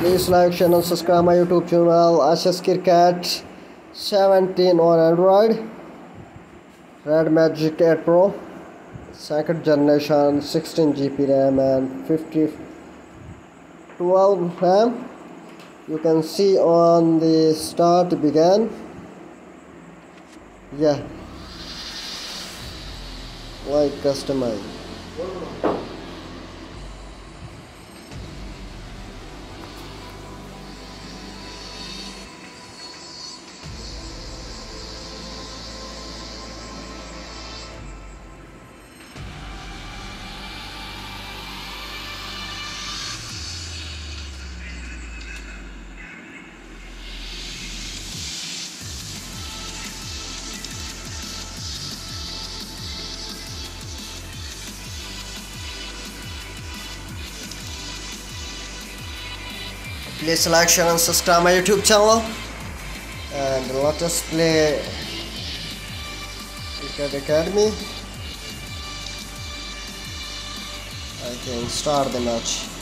Please like, share, and subscribe my YouTube channel Ashes Cricket 17 on Android. Red Magic 8 Pro, second generation, 16 GB RAM and 50 12 RAM. You can see on the start began. Yeah, like customize. Please like, share, and subscribe my YouTube channel. And let us play Cricket Academy. I can start the match.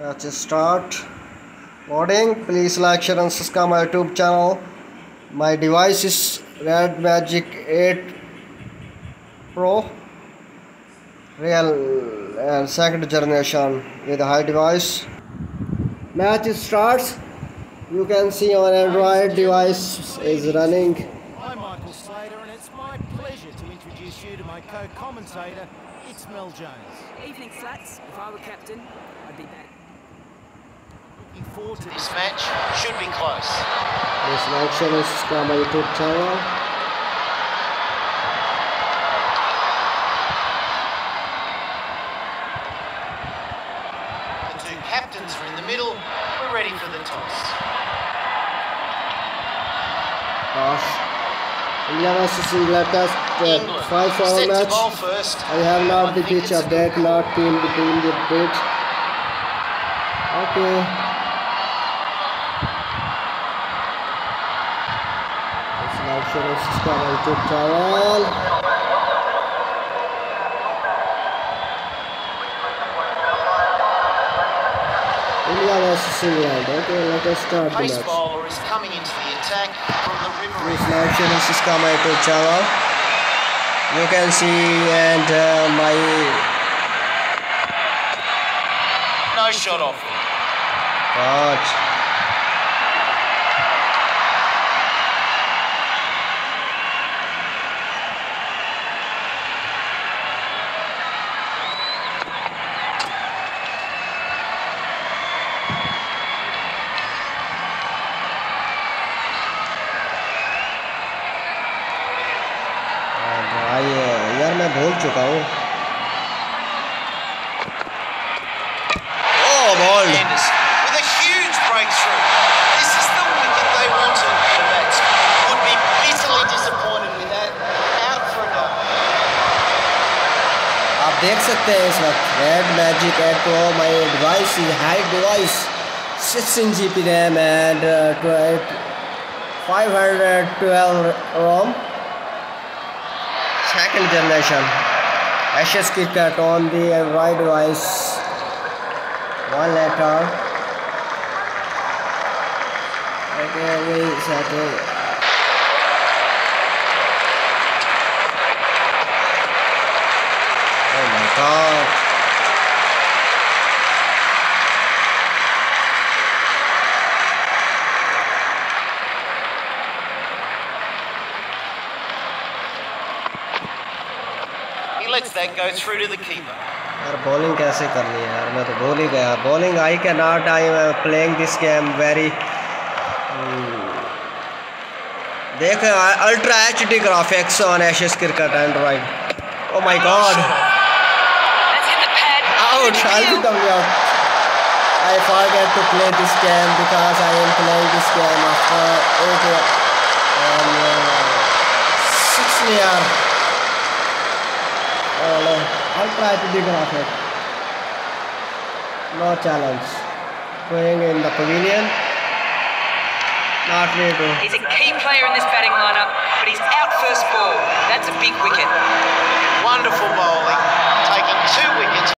Let's start loading. Please like, share, and subscribe my YouTube channel. My device is Red Magic 8 Pro, real and second generation with a high device. Match starts. You can see our Android device is running. I'm Michael Slater, and it's my pleasure to introduce you to my co-commentator, it's Mel Jones. Evening, Slats. If I were captain, I'd be back. Looking forward to This this match should be close. Please like, share, and subscribe my YouTube channel. The two captains are in the middle. We're ready for the toss. Off. India versus England test uh, England five set match. first. I have not the I think pitch update, not team between the pitch. Okay. Please like, share, and subscribe my YouTube channel. India versus England. Okay, let us start the Pace match. bowler is coming into the attack from the river Please end. like, share, and subscribe my YouTube channel. You can see and uh, my No shot off. God. Out for a goal. आप देख सकते हैं इस वक्त Red Magic eight Pro my device is high device 16 GB RAM and uh, 12 512 ROM. Second generation. Ashes Cricket on the Android device. One letter. Okay, we settle. Oh my god. He lets that go through to the keeper. यार bowling कैसे करनी है यार मैं तो भूल ही गया bowling I can not I am playing this game very देख ultra H D graphics on ashes cricket Android oh my God That's hit the pad. out I'll be coming out I forget to play this game because I am playing this game after 8 year and uh, 6 I'll try to degraph it. No challenge. Playing in the pavilion. Not really. He's a key player in this batting lineup, but he's out first ball. That's a big wicket. Wonderful bowling, taking two wickets.